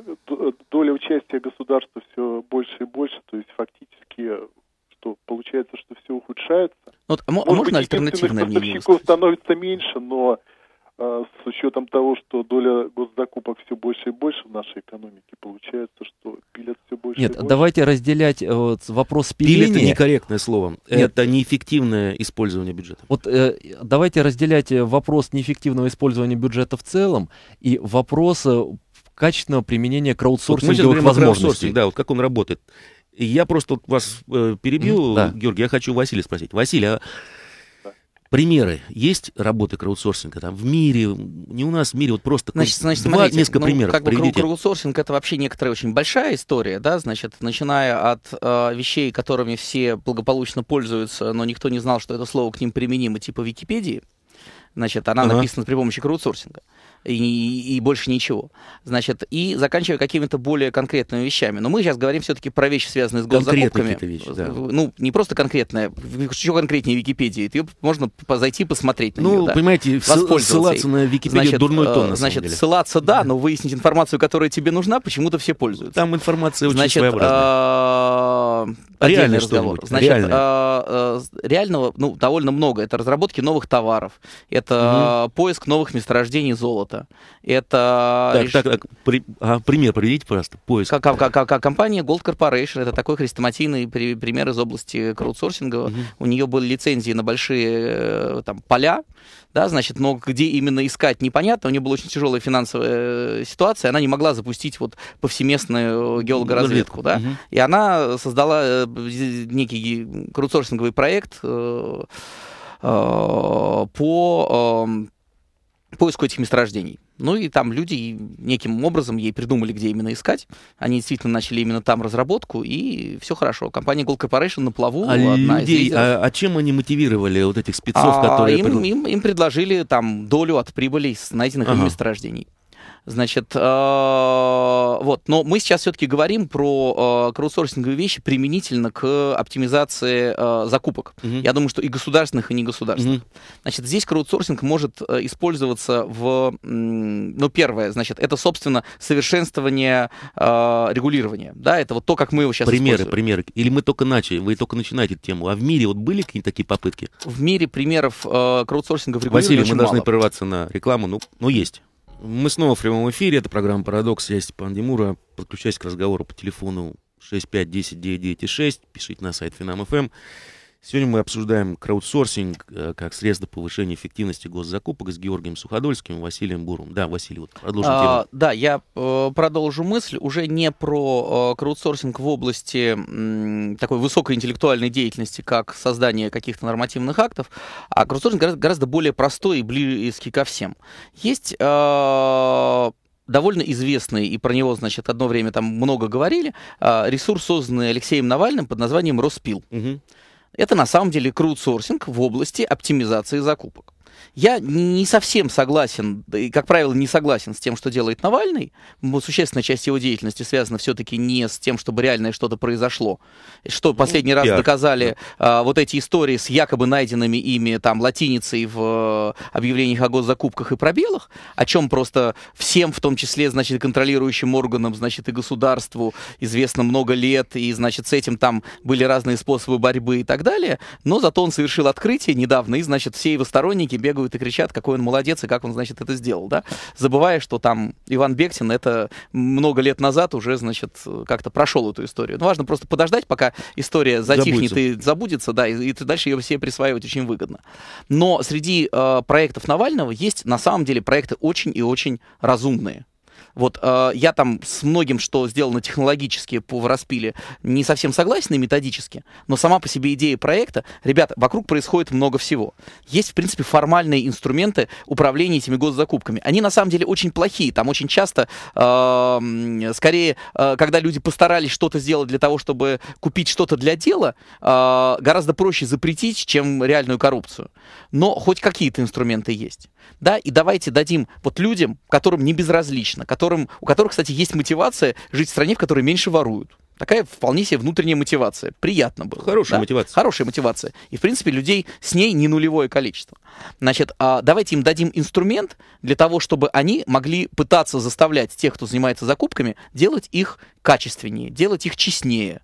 Доля участия государства все больше и больше, то есть фактически что получается, что все ухудшается. Вот, а Может можно быть, альтернативное мнение? становится меньше, но а, с учетом того, что доля госзакупок все больше и больше в нашей экономике, получается, что пилят все больше Нет, и больше. давайте разделять э, вот, вопрос пиления. Пилит это некорректное слово. Нет. Это неэффективное использование бюджета. Вот э, давайте разделять э, вопрос неэффективного использования бюджета в целом и вопрос э, качественного применения краудсорсинговых вот возможностей. Да, вот как он работает. Я просто вас э, перебью, да. Георгий, я хочу Василия спросить. Василий, а примеры есть работы краудсорсинга там в мире, не у нас в мире, вот просто значит, значит, два, смотрите, несколько ну, примеров как бы краудсорсинг это вообще некоторая очень большая история, да, значит, начиная от э, вещей, которыми все благополучно пользуются, но никто не знал, что это слово к ним применимо, типа Википедии, значит, она ага. написана при помощи краудсорсинга и, и больше ничего. Значит, и заканчивая какими-то более конкретными вещами. Но мы сейчас говорим все-таки про вещи, связанные с госзакупками. вещи, да. Ну, не просто конкретная, еще конкретнее Википедии. Ее можно зайти посмотреть на ну, нее. Ну, да. понимаете, ссылаться на Википедию значит, дурной тон, на Значит, деле. ссылаться, да, но выяснить информацию, которая тебе нужна, почему-то все пользуются. Там информация очень значит, своеобразная. А, Реально разговор. Значит, реального, ну, довольно много. Это разработки новых товаров, Это поиск новых месторождений золота. Это... Так, реш- так, так, при- а, пример приведите, пожалуйста, поиск. Как, как- как- как компания Gold Corporation, это такой хрестоматийный при- пример из области краудсорсинга. Мгм. У нее были лицензии на большие э, там, поля, да, значит, но где именно искать непонятно. У нее была очень тяжелая финансовая э, ситуация, она не могла запустить вот повсеместную геологоразведку, да. Мгм. И она создала э, некий краудсорсинговый проект э, э, по эм, поиску этих месторождений. Ну и там люди неким образом ей придумали, где именно искать. Они действительно начали именно там разработку, и все хорошо. Компания Gold Corporation на плаву, А одна из людей, лидеров. а, а чем они мотивировали вот этих спецов, А, которые... им, предла- им, им предложили там долю от прибыли с найденных Ага. месторождений. Значит, э, вот, но мы сейчас все-таки говорим про э, краудсорсинговые вещи применительно к оптимизации э, закупок. Мгм. Я думаю, что и государственных, и негосударственных. Мгм. Значит, здесь краудсорсинг может э, использоваться в, ну, первое, значит, это, собственно, совершенствование э, регулирования, да, это вот то, как мы его сейчас Примеры, используем. примеры. Или мы только начали, вы только начинаете эту тему. А в мире вот были какие-то такие попытки? В мире примеров э, краудсорсинга в регулировании Василий, мы должны мало. прерваться на рекламу, ну, ну есть. Мы снова в прямом эфире, это программа «Парадокс», я Степан Демура. Подключайтесь к разговору по телефону 6510-996, пишите на сайт Финам.фм. Сегодня мы обсуждаем краудсорсинг э, как средство повышения эффективности госзакупок с Георгием Суходольским и Василием Буровым. Да, Василий, вот продолжим А, тему. да, я э, продолжу мысль уже не про э, краудсорсинг в области такой высокоинтеллектуальной деятельности, как создание каких-то нормативных актов, а краудсорсинг гораздо, гораздо более простой и близкий ко всем. Есть довольно известный, и про него, значит, одно время там много говорили, ресурс, созданный Алексеем Навальным под названием «Роспил». Мгм. Это на самом деле краудсорсинг в области оптимизации закупок. Я не совсем согласен, да и, как правило, не согласен с тем, что делает Навальный. Существенная часть его деятельности связана все-таки не с тем, чтобы реальное что-то произошло. Что последний раз доказали а, вот эти истории с якобы найденными ими там латиницей в э, объявлениях о госзакупках и пробелах, о чем просто всем, в том числе, значит, контролирующим органам, значит, и государству известно много лет, и, значит, с этим там были разные способы борьбы и так далее. Но зато он совершил открытие недавно, и, значит, все его сторонники бегают и кричат, какой он молодец и как он, значит, это сделал, да, забывая, что там Иван Бектин это много лет назад уже, значит, как-то прошел эту историю. Ну, важно просто подождать, пока история затихнет Забудется. и забудется, да, и, и дальше ее все присваивать очень выгодно. Но среди э, проектов Навального есть на самом деле проекты очень и очень разумные. Вот э, я там с многим, что сделано технологически по в распиле, не совсем согласен и методически, но сама по себе идея проекта, ребята, вокруг происходит много всего. Есть, в принципе, формальные инструменты управления этими госзакупками. Они на самом деле очень плохие. Там очень часто, э, скорее, э, когда люди постарались что-то сделать для того, чтобы купить что-то для дела, э, гораздо проще запретить, чем реальную коррупцию. Но хоть какие-то инструменты есть. Да, и давайте дадим вот людям, которым не безразлично, которым, у которых, кстати, есть мотивация жить в стране, в которой меньше воруют. Такая вполне себе внутренняя мотивация. Приятно было. Хорошая да? мотивация. Хорошая мотивация. И, в принципе, людей с ней не нулевое количество. Значит, а, давайте им дадим инструмент для того, чтобы они могли пытаться заставлять тех, кто занимается закупками, делать их качественнее, делать их честнее.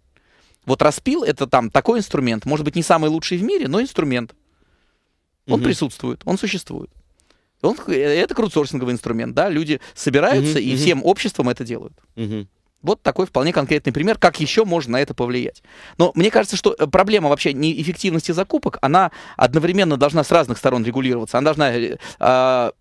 Вот распил это там такой инструмент, может быть, не самый лучший в мире, но инструмент. Он Мгм. присутствует, он существует. Он, это краудсорсинговый инструмент, да, люди собираются Мгм, и мгм. всем обществом это делают. Мгм. Вот такой вполне конкретный пример, как еще можно на это повлиять. Но мне кажется, что э, проблема вообще неэффективности закупок, она одновременно должна с разных сторон регулироваться. Она должна э, а,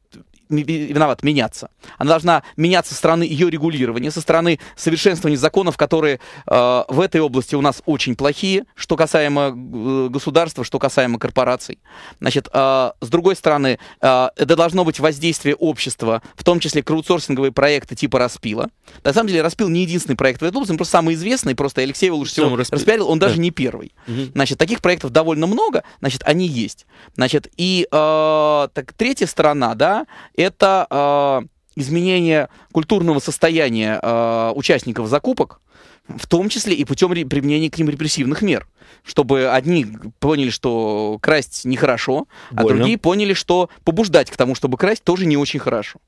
виноват, меняться. Она должна меняться со стороны ее регулирования, со стороны совершенствования законов, которые э, в этой области у нас очень плохие, что касаемо э, государства, что касаемо корпораций. Значит, э, с другой стороны, э, это должно быть воздействие общества, в том числе краудсорсинговые проекты типа Распила. На самом деле, Распил не единственный проект в этой области, он просто самый известный, просто Алексей его лучше всего Сам Распил. распиарил, он даже Да. не первый. Мгм. Значит, таких проектов довольно много, значит, они есть. Значит, и э, так, третья сторона, да, это э, изменение культурного состояния э, участников закупок, в том числе и путем применения к ним репрессивных мер. Чтобы одни поняли, что красть нехорошо, а Больно. другие поняли, что побуждать к тому, чтобы красть, тоже не очень хорошо.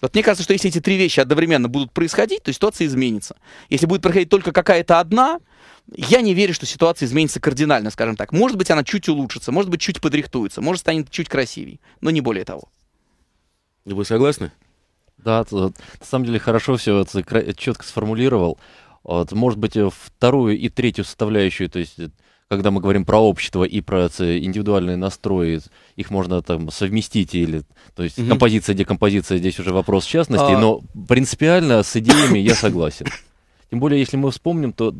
Вот мне кажется, что если эти три вещи одновременно будут происходить, то ситуация изменится. Если будет происходить только какая-то одна, я не верю, что ситуация изменится кардинально, скажем так. Может быть, она чуть улучшится, может быть, чуть подрихтуется, может, станет чуть красивее, но не более того. Вы согласны? Да, на самом деле хорошо все четко сформулировал. Вот, может быть, э, вторую и третью составляющую, то есть когда мы говорим про общество и про индивидуальные настрои, их можно там совместить или, то есть mm-hmm. композиция, декомпозиция, здесь уже вопрос частности, а... но принципиально с идеями я согласен. Тем более, если мы вспомним, то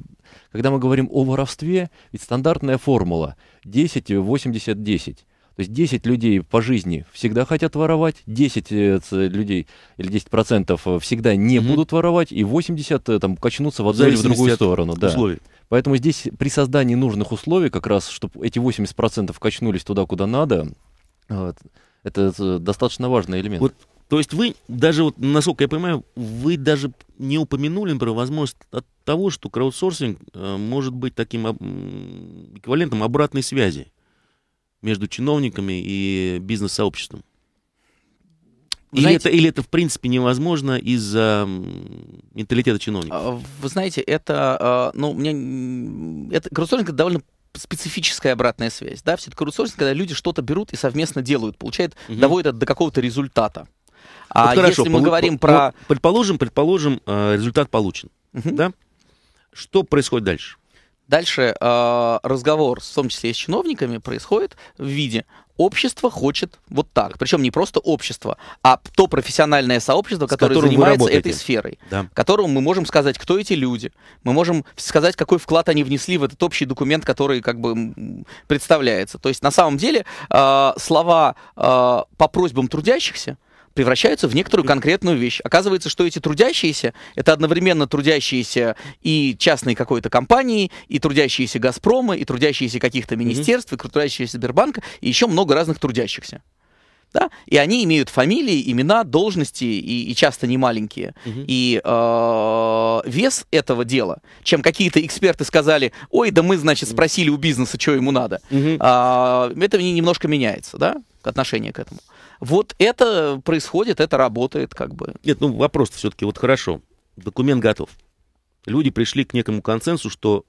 когда мы говорим о воровстве, ведь стандартная формула 10, 80, 10. То есть 10 людей по жизни всегда хотят воровать, 10 э, людей или 10 процентов э, всегда не угу. будут воровать, и 80 э, там качнутся в одну или в другую сторону. Да. Условий. Поэтому здесь при создании нужных условий, как раз, чтобы эти 80 процентов качнулись туда, куда надо, это, достаточно важный элемент. Вот, то есть вы даже, вот, насколько я понимаю, вы даже не упомянули, например, возможность от того, что краудсорсинг может быть таким эквивалентом обратной связи между чиновниками и бизнес-сообществом? Или, знаете, это, или это, в принципе, невозможно из-за менталитета чиновников? А, вы знаете, это, а, ну, мне, это, краудсорсинг это довольно специфическая обратная связь. Да? Все-таки краудсорсинг, когда люди что-то берут и совместно делают, получают, угу. доводят это до какого-то результата. А вот хорошо, если мы говорим про... Предположим, предположим, а, результат получен. Угу. Да? Что происходит дальше? Дальше э, разговор, в том числе и с чиновниками, происходит в виде общество хочет вот так. Причем не просто общество, а то профессиональное сообщество, которое занимается этой сферой. Да. Которому мы можем сказать, кто эти люди. Мы можем сказать, какой вклад они внесли в этот общий документ, который как бы представляется. То есть на самом деле э, слова э, по просьбам трудящихся превращаются в некоторую конкретную вещь. Оказывается, что эти трудящиеся — это одновременно трудящиеся и частные какой-то компании, и трудящиеся «Газпрома», и трудящиеся каких-то министерств, и трудящиеся Сбербанка, и еще много разных трудящихся. Да? И они имеют фамилии, имена, должности, и, и часто не маленькие. Угу. И э, вес этого дела, чем какие-то эксперты сказали, ой, да мы, значит, спросили у бизнеса, что ему надо, угу. э, это немножко меняется, да, отношение к этому. Вот это происходит, это работает как бы. Нет, ну вопрос все-таки вот хорошо. Документ готов. Люди пришли к некому консенсусу, что,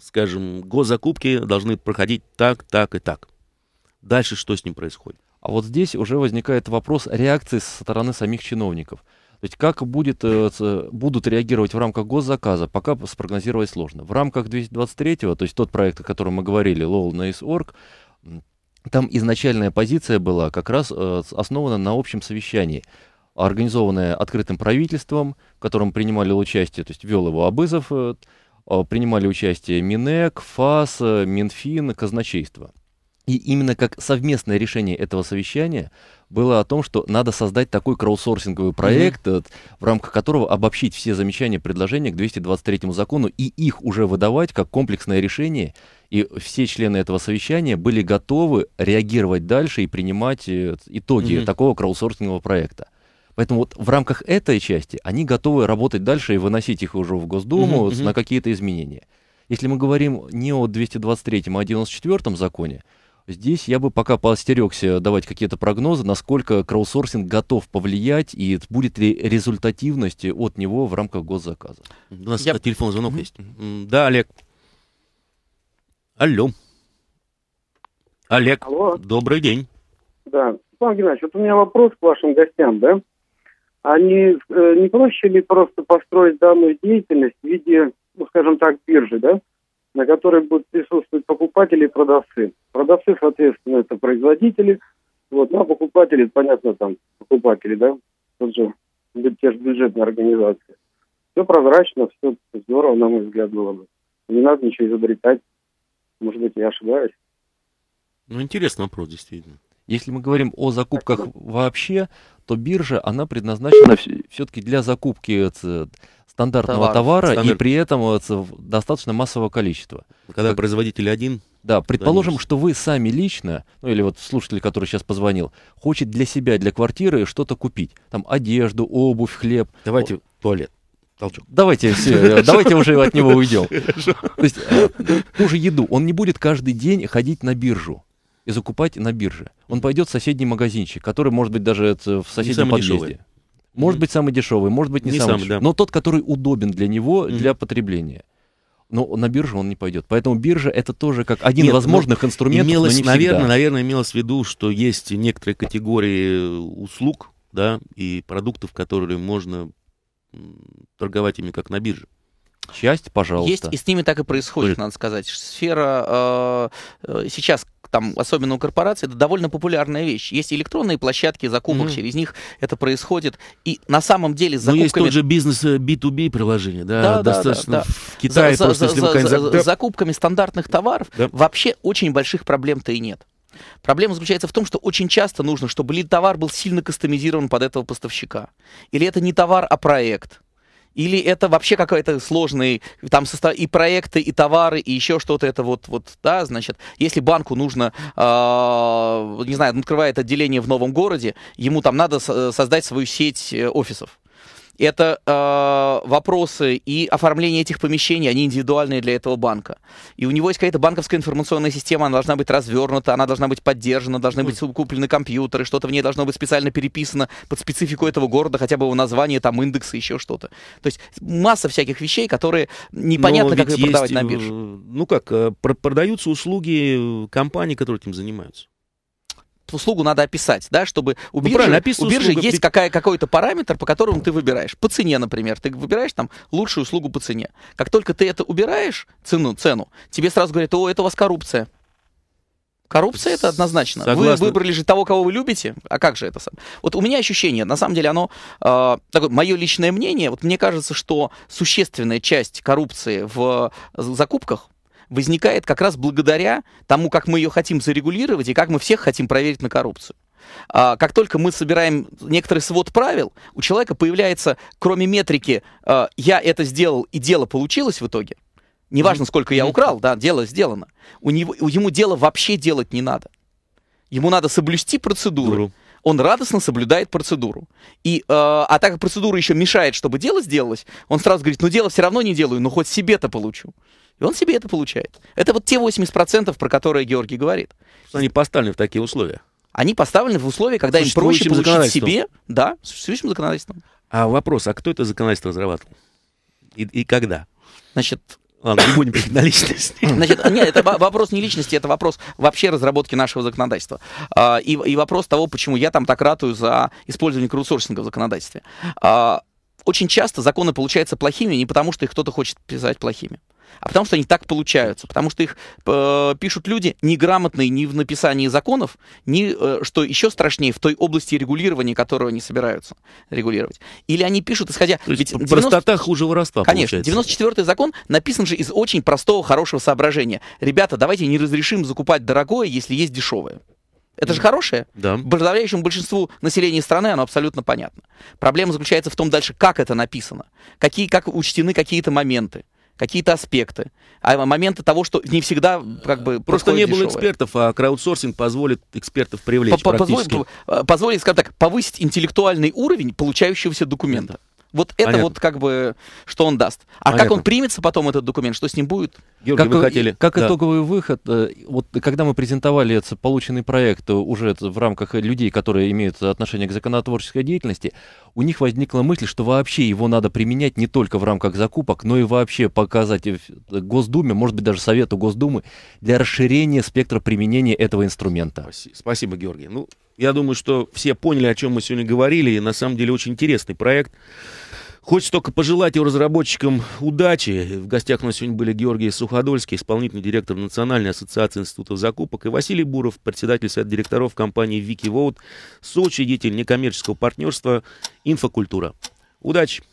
скажем, госзакупки должны проходить так, так и так. Дальше что с ним происходит? А вот здесь уже возникает вопрос реакции со стороны самих чиновников. То есть как будет, э, будут реагировать в рамках госзаказа, пока спрогнозировать сложно. В рамках 223-го, то есть тот проект, о котором мы говорили, LowNace.org, там изначальная позиция была как раз э, основана на общем совещании, организованное открытым правительством, в котором принимали участие, то есть вел его Абызов, э, принимали участие Минэк, ФАС, Минфин, казначейство. И именно как совместное решение этого совещания было о том, что надо создать такой краудсорсинговый проект, mm-hmm. в рамках которого обобщить все замечания, предложения к 223 закону и их уже выдавать как комплексное решение. И все члены этого совещания были готовы реагировать дальше и принимать э, итоги mm-hmm. такого краудсорсингового проекта. Поэтому вот в рамках этой части они готовы работать дальше и выносить их уже в Госдуму mm-hmm. на какие-то изменения. Если мы говорим не о 223, а о 94 законе, Здесь я бы пока поостерегся давать какие-то прогнозы, насколько краудсорсинг готов повлиять и будет ли результативность от него в рамках госзаказа. У нас я... телефон звонок mm-hmm. есть. Да, Олег. Алло. Олег, Алло. добрый день. Да, Степан Геннадьевич, вот у меня вопрос к вашим гостям, да? А не, э, не проще ли просто построить данную деятельность в виде, ну, скажем так, биржи, да? На которой будут присутствовать покупатели и продавцы. Продавцы, соответственно, это производители, вот, ну, а покупатели, понятно, там, покупатели, да, тот же, те же бюджетные организации. Все прозрачно, все здорово, на мой взгляд, было бы. Не надо ничего изобретать. Может быть, я ошибаюсь. Ну, интересный вопрос, действительно. Если мы говорим о закупках вообще, то биржа, она предназначена все-таки для закупки стандартного товара Стандарт. и при этом достаточно массового количества. Когда как... производитель один? Да, предположим, что вы сами лично, ну или вот слушатель, который сейчас позвонил, хочет для себя, для квартиры что-то купить. Там одежду, обувь, хлеб. Давайте туалет. Толчок. Давайте все, давайте уже от него уйдем. То есть э, ту же еду. Он не будет каждый день ходить на биржу и закупать на бирже. Он пойдет в соседний магазинчик, который может быть даже в соседнем подъезде. Дешевый. Может быть, самый дешевый, может быть, не, Не самый, самый, дешевый, да. но тот, который удобен для него, Мгм. для потребления. Но на биржу он не пойдет. Поэтому биржа это тоже как один Нет, из возможных инструментов, Имелось, но не наверное, всегда. наверное, имелось в виду, что есть некоторые категории услуг, да, и продуктов, которые можно торговать ими как на бирже. Часть, пожалуйста. Есть, и с ними так и происходит, Будет. надо сказать. Сфера э, э, сейчас, там, особенно у корпораций, это довольно популярная вещь. Есть электронные площадки закупок, Мгм. через них это происходит. И на самом деле с Но есть закупками... тот же бизнес э, B2B приложение, да, Да, да, достаточно да, да. в Китае за, просто, за- если за- за- да, закупками стандартных товаров Да. вообще очень больших проблем-то и нет. Проблема заключается в том, что очень часто нужно, чтобы ли товар был сильно кастомизирован под этого поставщика. Или это не товар, а проект. Или это вообще какой-то сложный, там состав... и проекты, и товары, и еще что-то это вот, вот, да, значит, если банку нужно, а, не знаю, открывает отделение в новом городе, ему там надо со- создать свою сеть э, офисов. Это э, вопросы и оформление этих помещений, они индивидуальные для этого банка. И у него есть какая-то банковская информационная система, она должна быть развернута, она должна быть поддержана, должны быть куплены компьютеры, что-то в ней должно быть специально переписано под специфику этого города, хотя бы его название, там индексы, еще что-то. То есть масса всяких вещей, которые непонятно, Но как их продавать есть, на э, бирже. Ну как, э, пр- продаются услуги э, компаний, которые этим занимаются. Услугу надо описать, да, чтобы у Ну, биржи, описывай у биржи услугу, есть какая, какой-то параметр, по которому ты выбираешь. По цене, например. Ты выбираешь там лучшую услугу по цене. Как только ты это убираешь, цену, цену, тебе сразу говорят, о, это у вас коррупция. Коррупция это однозначно. Согласна. Вы выбрали же того, кого вы любите. А как же это? Вот у меня ощущение, на самом деле, оно э, такое мое личное мнение. Вот мне кажется, что существенная часть коррупции в закупках возникает как раз благодаря тому, как мы ее хотим зарегулировать и как мы всех хотим проверить на коррупцию. А, как только мы собираем некоторый свод правил, у человека появляется, кроме метрики а, «я это сделал и дело получилось в итоге», неважно, сколько я украл, да, дело сделано, у него, ему дело вообще делать не надо. Ему надо соблюсти процедуру. Дуру. Он радостно соблюдает процедуру. И, э, а так как процедура еще мешает, чтобы дело сделалось, он сразу говорит, ну дело все равно не делаю, но хоть себе-то получу. И он себе это получает. Это вот те 80%, про которые Георгий говорит. Они поставлены в такие условия. Они поставлены в условия, когда им проще получить себе, да, с существующим законодательством. А вопрос, а кто это законодательство разрабатывал? И, и когда? Значит, Ладно, не будем перейти на личность. Значит, нет, это во- вопрос не личности, это вопрос вообще разработки нашего законодательства. А, И, и вопрос того, почему я там так ратую за использование краудсорсинга в законодательстве. Очень часто законы получаются плохими не потому, что их кто-то хочет писать плохими, а потому что они так получаются, потому что их э, пишут люди неграмотные ни в написании законов, ни, э, что еще страшнее, в той области регулирования, которую они собираются регулировать. Или они пишут, исходя... То ведь п- 90 простота хуже воровства Конечно, получается. 94-й закон написан же из очень простого, хорошего соображения. Ребята, давайте не разрешим закупать дорогое, если есть дешевое. Это же хорошее. Да. Подавляющему большинству населения страны оно абсолютно понятно. Проблема заключается в том дальше, как это написано. Какие, как учтены какие-то моменты, какие-то аспекты. А моменты того, что не всегда как бы Просто не было дешевое. экспертов, а краудсорсинг позволит экспертов привлечь позволит, по- позволит, скажем так, повысить интеллектуальный уровень получающегося документа. Вот это Понятно. вот как бы, что он даст. А как Понятно. он примется потом, этот документ, что с ним будет? Георгий, как, вы хотели... как Да. итоговый выход, э, вот когда мы презентовали этот полученный проект э, уже в рамках людей, которые имеют отношение к законотворческой деятельности, у них возникла мысль, что вообще его надо применять не только в рамках закупок, но и вообще показать в- Госдуме, может быть даже Совету Госдумы, для расширения спектра применения этого инструмента. Спаси- Спасибо, Георгий. Ну, я думаю, что все поняли, о чем мы сегодня говорили, и на самом деле очень интересный проект. Хочется только пожелать его разработчикам удачи. В гостях у нас сегодня были Георгий Суходольский, исполнительный директор Национальной ассоциации институтов закупок, и Василий Буров, председатель совета директоров компании Вики Воут, соучредитель некоммерческого партнерства «Инфокультура». Удачи!